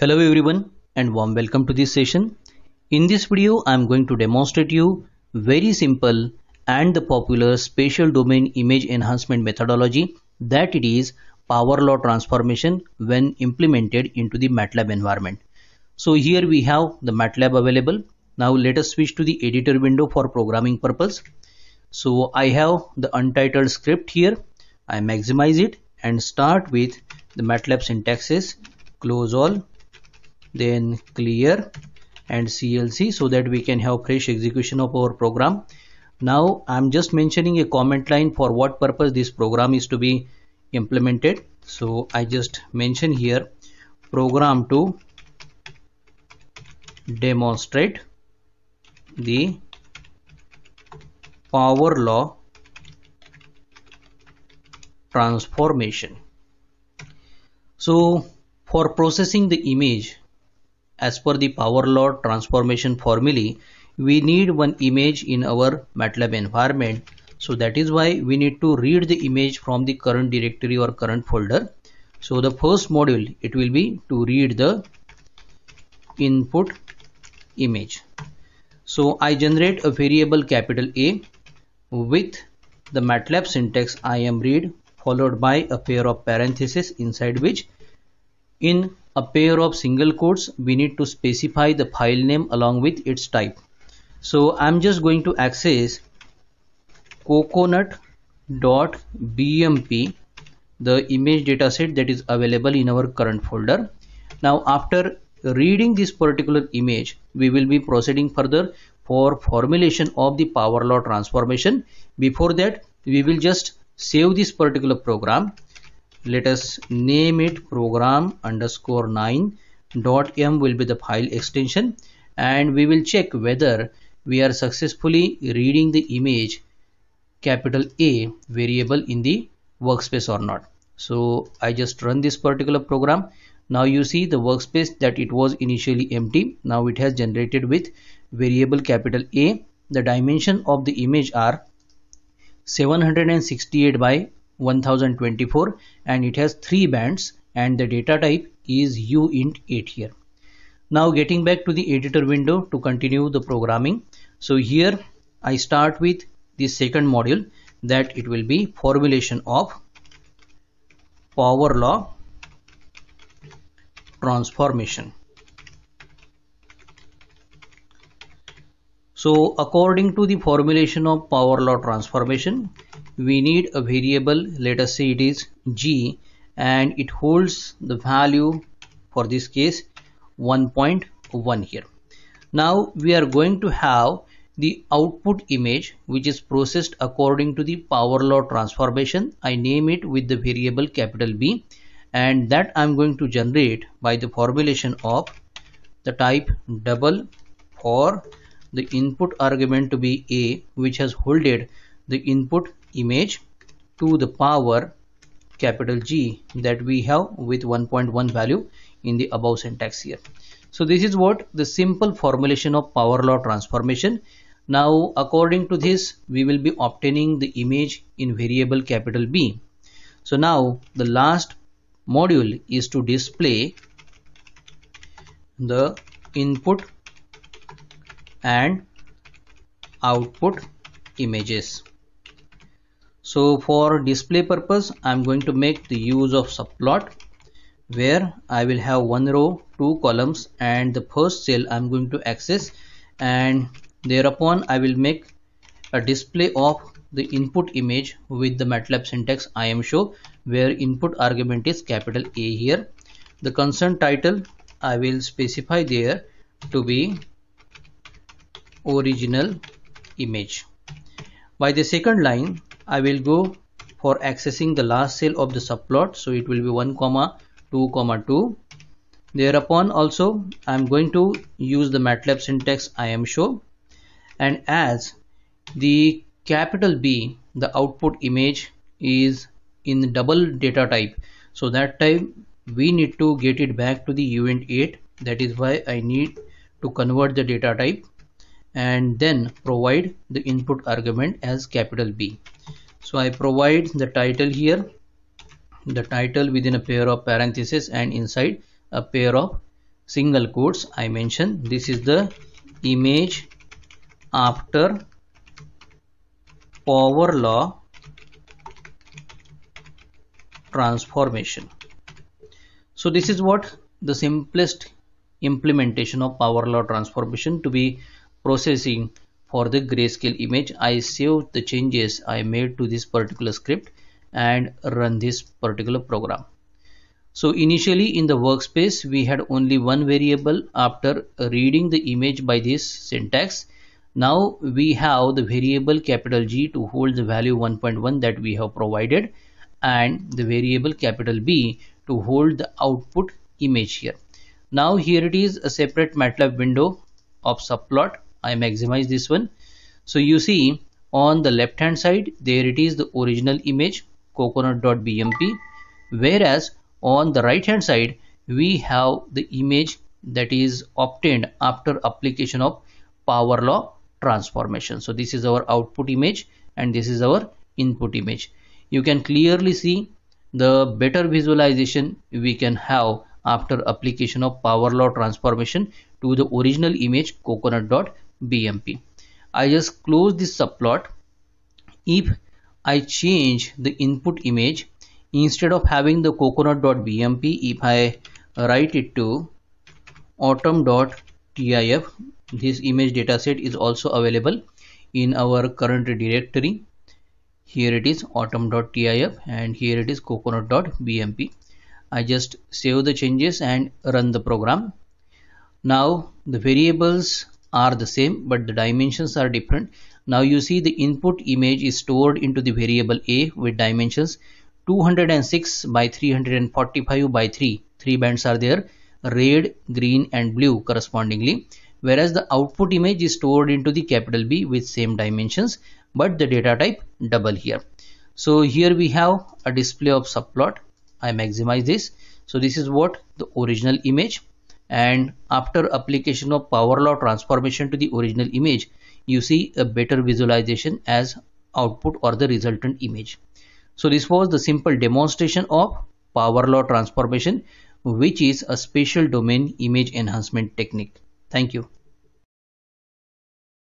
Hello everyone and warm welcome to this session. In this video I am going to demonstrate you very simple and the popular spatial domain image enhancement methodology that it is power law transformation when implemented into the MATLAB environment. So here we have the MATLAB available. Now let us switch to the editor window for programming purpose. So I have the untitled script here. I maximize it and start with the MATLAB syntaxes close all then clear and CLC so that we can have fresh execution of our program. Now I'm just mentioning a comment line for what purpose this program is to be implemented. So I just mention here program to demonstrate the power law transformation. So for processing the image as per the power law transformation formulae we need one image in our MATLAB environment. So that is why we need to read the image from the current directory or current folder. So the first module it will be to read the input image. So I generate a variable capital A with the MATLAB syntax imread followed by a pair of parentheses inside which in a pair of single quotes we need to specify the file name along with its type. So I'm just going to access coconut.bmp the image dataset that is available in our current folder. Now after reading this particular image we will be proceeding further for formulation of the power law transformation. Before that we will just save this particular program let us name it program underscore 9 dot m will be the file extension and we will check whether we are successfully reading the image capital A variable in the workspace or not. So I just run this particular program. Now you see the workspace that it was initially empty. Now it has generated with variable capital A. The dimension of the image are 768 by 1024 and it has three bands and the data type is uint8 here. Now getting back to the editor window to continue the programming. So here I start with the second module that it will be formulation of power law transformation. So according to the formulation of power law transformation, we need a variable let us say it is g and it holds the value for this case 1.1 here. Now we are going to have the output image which is processed according to the power law transformation. I name it with the variable capital b and that i'm going to generate by the formulation of the type double for the input argument to be a which has holded the input image to the power capital G that we have with 1.1 value in the above syntax here. So this is what the simple formulation of power law transformation. Now according to this we will be obtaining the image in variable capital B. So now the last module is to display the input and output images. So for display purpose I'm going to make the use of subplot where I will have one row two columns and the first cell I'm going to access. And thereupon I will make a display of the input image with the MATLAB syntax imshow where input argument is capital A here. The concern title I will specify there to be original image. By the second line I will go for accessing the last cell of the subplot. So it will be 1 comma 2 comma 2 thereupon also I am going to use the MATLAB syntax imshow and as the capital B the output image is in double data type. So that time we need to get it back to the uint8 that is why I need to convert the data type and then provide the input argument as capital B. So I provide the title here. The title within a pair of parentheses and inside a pair of single quotes I mention this is the image after power law transformation. So this is what the simplest implementation of power law transformation to be processing for the grayscale image. I saved the changes I made to this particular script and run this particular program. So initially in the workspace we had only one variable after reading the image by this syntax. Now we have the variable capital G to hold the value 1.1 that we have provided and the variable capital B to hold the output image here. Now here it is a separate MATLAB window of subplot I maximize this one. So you see on the left hand side there it is the original image coconut.bmp whereas on the right hand side we have the image that is obtained after application of power law transformation. So this is our output image and this is our input image. You can clearly see the better visualization we can have after application of power law transformation to the original image coconut.bmp I just close this subplot. If I change the input image instead of having the coconut.bmp if I write it to autumn.tif this image dataset is also available in our current directory. Here it is autumn.tif and here it is coconut.bmp I just save the changes and run the program. Now the variables are the same but the dimensions are different. Now you see the input image is stored into the variable a with dimensions 206 by 345 by 3 three bands are there red green and blue correspondingly. Whereas the output image is stored into the capital B with same dimensions but the data type double here. So here we have a display of subplot. I maximize this. So this is what the original image and after application of power law transformation to the original image you see a better visualization as output or the resultant image. So this was the simple demonstration of power law transformation which is a spatial domain image enhancement technique. Thank you